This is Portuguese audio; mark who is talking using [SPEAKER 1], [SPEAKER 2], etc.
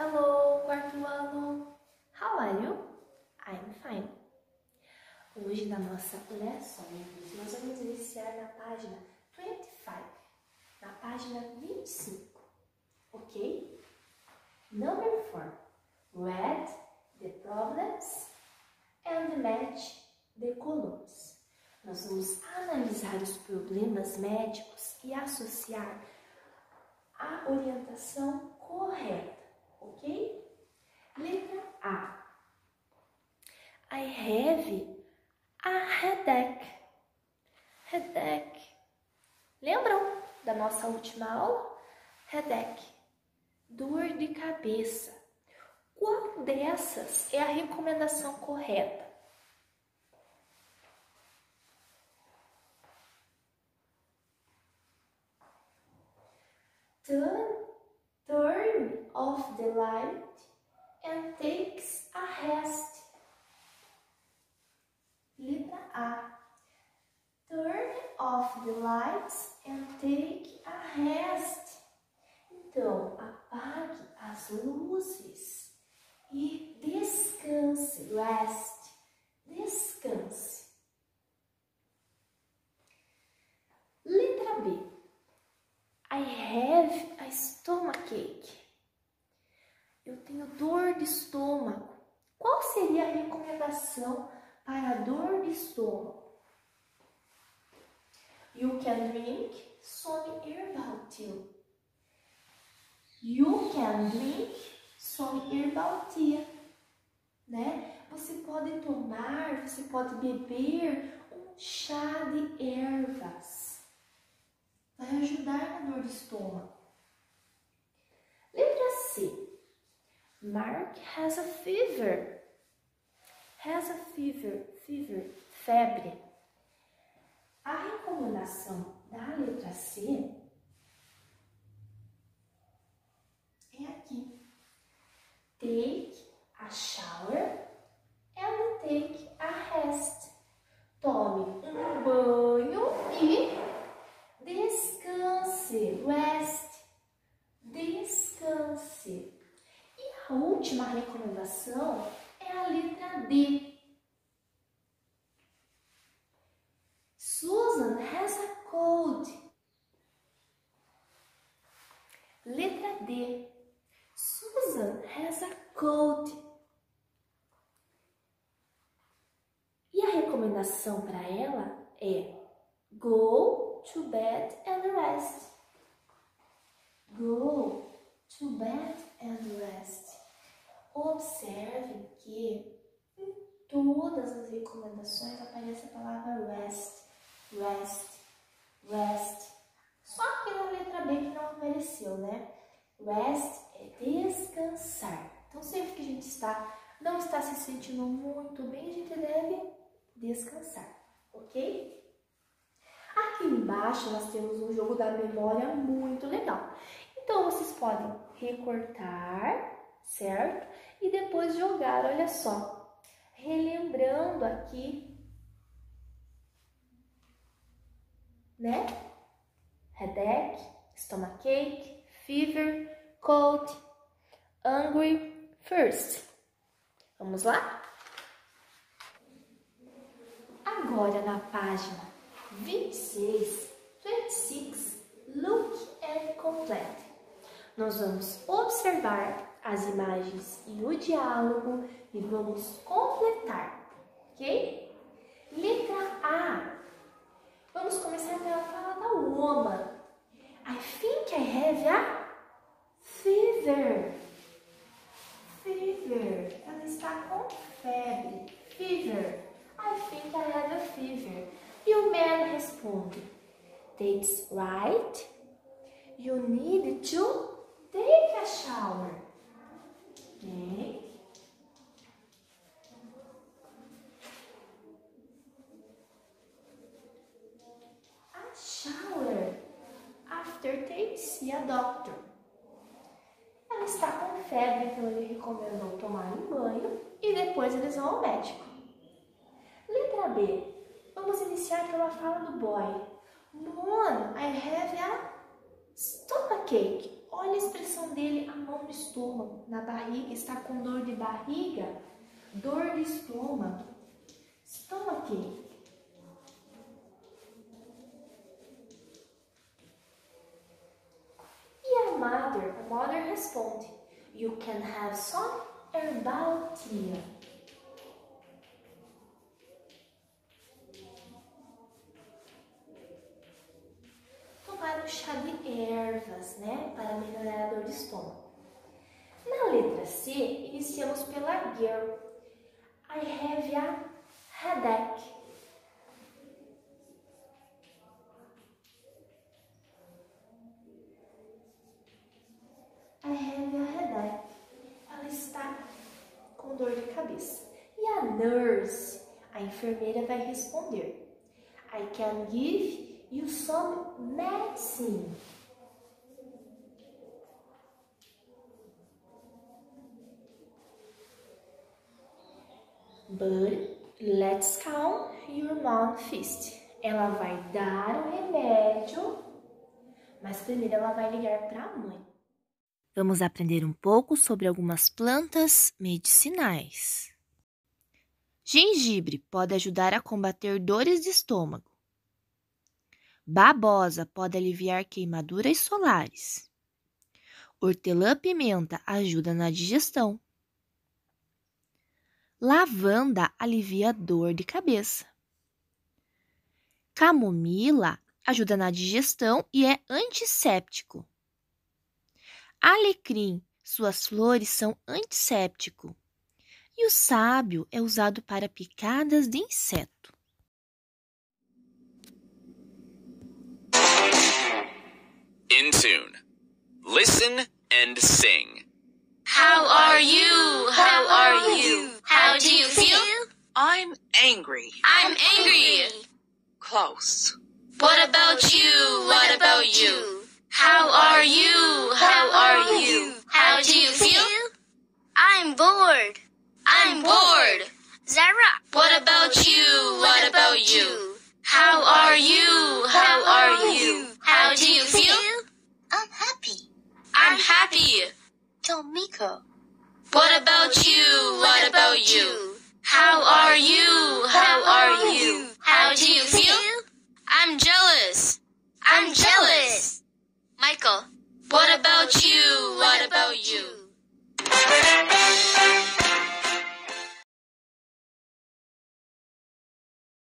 [SPEAKER 1] Hello, quarto ano! How are you? I'm fine. Hoje na nossa Lesson nós vamos iniciar na página 25, na página 25, ok? Number 4. Read the problems and match the columns. Nós vamos analisar os problemas médicos e associar a orientação correta ok? Letra A. I have a headache. Headache. Lembram da nossa última aula? Headache. Dor de cabeça. Qual dessas é a recomendação correta? Turn turn off the light and takes a rest. Letra A. Turn off the lights and take a rest. Então, apague as luzes e descanse. Rest. Descanse. Letra B. I have a stomachache. De estômago. Qual seria a recomendação para dor de estômago? You can drink some herbal tea. You can drink some herbal tea. Né? Você pode tomar, você pode beber um chá de ervas vai ajudar na dor de estômago. Letra C. Mark has a fever. Has a fever, fever, febre. A recomendação da letra C é aqui. Take a shower and take a rest. Tome um banho e Descanse, rest. Descanse. E a última recomendação é a letra D. Susan has a cold. Letra Susan has a cold. E a recomendação para ela é go to bed and rest. Go to bed and rest. Observe que em todas as recomendações aparece a palavra rest, rest. Só que na letra B que não apareceu, né? Rest é descansar. Então, sempre que a gente está, não está se sentindo muito bem, a gente deve descansar, ok? Aqui embaixo nós temos um jogo da memória muito legal. Então vocês podem recortar, certo? E depois jogar, olha só. Relembrando aqui, né? Headache, stomachache, fever, cold, hungry, first. Vamos lá? Agora na página 26, 26, look and complete. Nós vamos observar as imagens e o diálogo e vamos completar, ok? Letra A. Vamos começar pela fala da woman. I think I have a fever. Fever. Ela está com febre. Fever. I think I have a fever. E o man responde: That's right. You need to take a shower. Okay. A shower after they see a doctor. Ela está com febre, então ele recomendou tomar um banho e depois eles vão ao médico. Letra B. Iniciar pela fala do boy. Mom, I have a stomachache. Olha expressão dele? A mão no estômago, na barriga. Está com dor de barriga? Dor de estômago. Stomach. E a mother? A mother responde: You can have some herbal tea. Um chá de ervas, né? Para melhorar a dor de estômago. Na letra C, iniciamos pela girl. I have a headache. I have a headache. Ela está com dor de cabeça. E a nurse, a enfermeira, vai responder: I can give you some medicine. But let's calm your mom first. Ela vai dar o remédio, mas primeiro ela vai ligar para a mãe.
[SPEAKER 2] Vamos aprender um pouco sobre algumas plantas medicinais. Gengibre pode ajudar a combater dores de estômago. Babosa pode aliviar queimaduras solares. Hortelã-pimenta ajuda na digestão. Lavanda alivia dor de cabeça. Camomila ajuda na digestão e é antisséptico. Alecrim, suas flores são antisséptico. E o sábio é usado para picadas de inseto.
[SPEAKER 3] In tune. Listen and sing.
[SPEAKER 4] How are you? How are you? How do you feel?
[SPEAKER 5] I'm angry.
[SPEAKER 4] I'm angry.
[SPEAKER 5] Close.
[SPEAKER 4] What about you? What about you? How are you? How are you? How do you feel?
[SPEAKER 6] I'm bored.
[SPEAKER 4] I'm bored.
[SPEAKER 6] Zara.
[SPEAKER 4] What about you? What about you? about Miko? What about you? What about you? How are you? How are you? How do you feel?
[SPEAKER 6] I'm jealous.
[SPEAKER 4] I'm jealous.
[SPEAKER 6] Michael,
[SPEAKER 4] what about you?